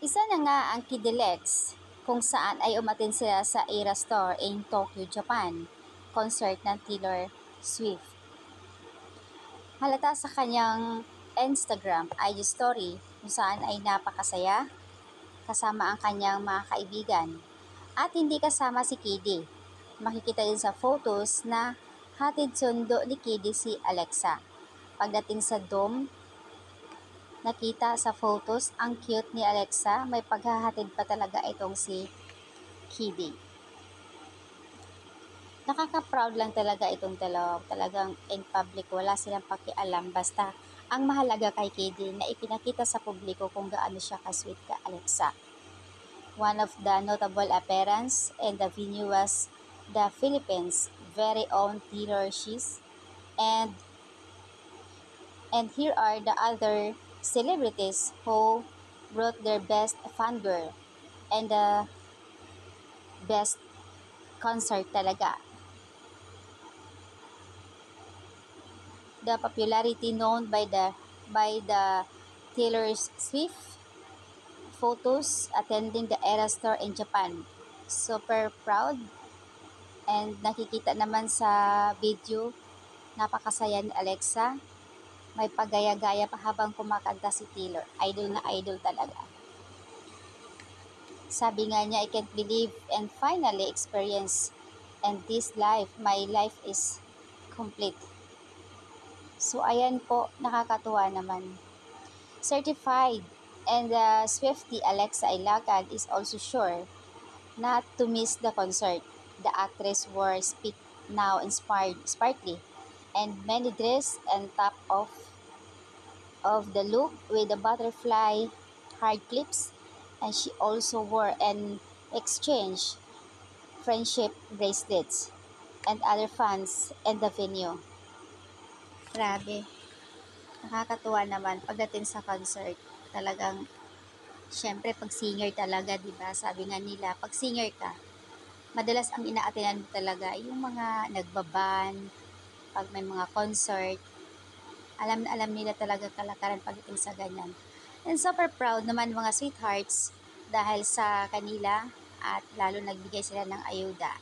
na nga ang Kidilex kung saan ay umatin sila sa Era Store in Tokyo, Japan, concert ng Taylor Swift. Halata sa kanyang Instagram IG story kung saan ay napakasaya kasama ang kanyang mga kaibigan at hindi kasama si Kiddy. Makikita din sa photos na hatid sundo ni Kiddy si Alexa. Pagdating sa dome, nakita sa photos ang cute ni Alexa. May paghahatid pa talaga itong si Kiddy. Nakaka-proud lang talaga itong dalawa. Talagang in public, wala silang pakialam. Basta ang mahalaga kay Kiddy na ipinakita sa publiko kung gaano siya ka-sweet ka Alexa. One of the notable appearance in the venue was the Philippines' very own Taylor Swift and and here are the other celebrities who brought their best fangirl and the best concert talaga. The popularity known by the by the Taylor Swift photos attending the Era Store in Japan. Super proud and nakikita naman sa video napakasaya ni Alexa may pagaya-gaya pa habang kumakanta si Taylor. Idol na idol talaga. Sabi nga niya, I can't believe and finally experience and this life, my life is complete. So, ayan po, nakakatuwa naman. Certified and the Swifty Alexa Ilacad is also sure not to miss the concert. The actress wore speak now inspired sparkly and many dress and top of of the look with the butterfly hard clips and she also wore an exchange friendship bracelets and other fans in the venue. Grabe. Nakakatuwa naman pagdating sa concert. Talagang syempre pag singer talaga, 'di ba? Sabi nga nila, pag singer ka, madalas ang inaatenan mo talaga yung mga nagbaban, pag may mga concert, alam na alam nila talaga kalakaran pagdating sa ganyan. And super proud naman mga sweethearts dahil sa kanila at lalo nagbigay sila ng ayuda.